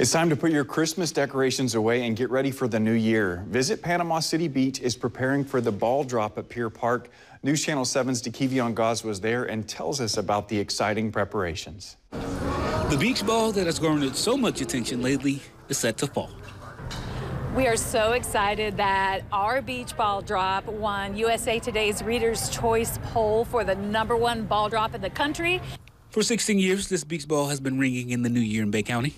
It's time to put your Christmas decorations away and get ready for the new year. Visit Panama City Beach is preparing for the ball drop at Pier Park. News Channel 7's DeKevion Gause was there and tells us about the exciting preparations. The beach ball that has garnered so much attention lately is set to fall. We are so excited that our beach ball drop won USA Today's Reader's Choice poll for the number one ball drop in the country. For 16 years, this beach ball has been ringing in the new year in Bay County.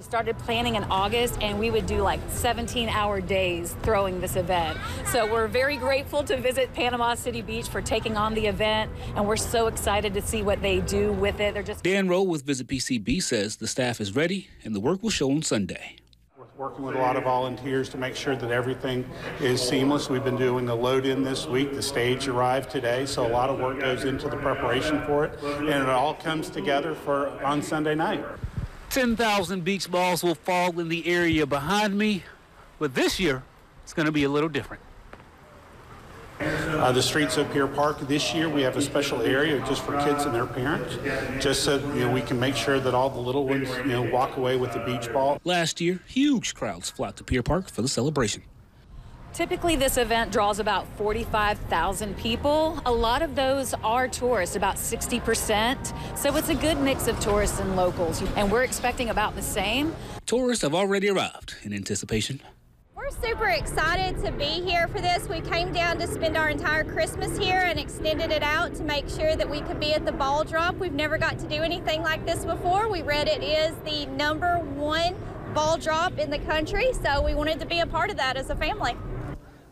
We started planning in August and we would do like 17 hour days throwing this event. So we're very grateful to visit Panama City Beach for taking on the event and we're so excited to see what they do with it. They're just Dan Rowe with Visit PCB says the staff is ready and the work will show on Sunday. Working with a lot of volunteers to make sure that everything is seamless. We've been doing the load in this week. The stage arrived today, so a lot of work goes into the preparation for it, and it all comes together for on Sunday night. 10,000 beach balls will fall in the area behind me, but this year it's going to be a little different. Uh, the streets of Pier Park this year we have a special area just for kids and their parents, just so you know we can make sure that all the little ones you know walk away with the beach ball. Last year, huge crowds flocked to Pier Park for the celebration. Typically, this event draws about 45,000 people. A lot of those are tourists, about 60%. So it's a good mix of tourists and locals. And we're expecting about the same. Tourists have already arrived in anticipation. We're super excited to be here for this. We came down to spend our entire Christmas here and extended it out to make sure that we could be at the ball drop. We've never got to do anything like this before. We read it is the number one ball drop in the country, so we wanted to be a part of that as a family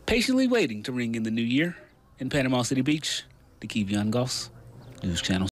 patiently waiting to ring in the new year in Panama City Beach. the DeKevion Gause, News Channel